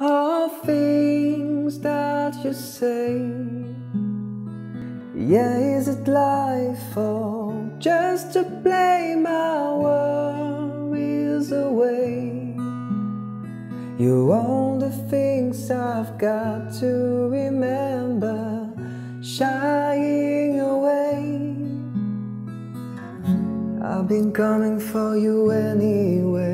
All things that you say. Yeah, is it life or just to play my worries away? You're all the things I've got to remember, shying away. I've been coming for you anyway.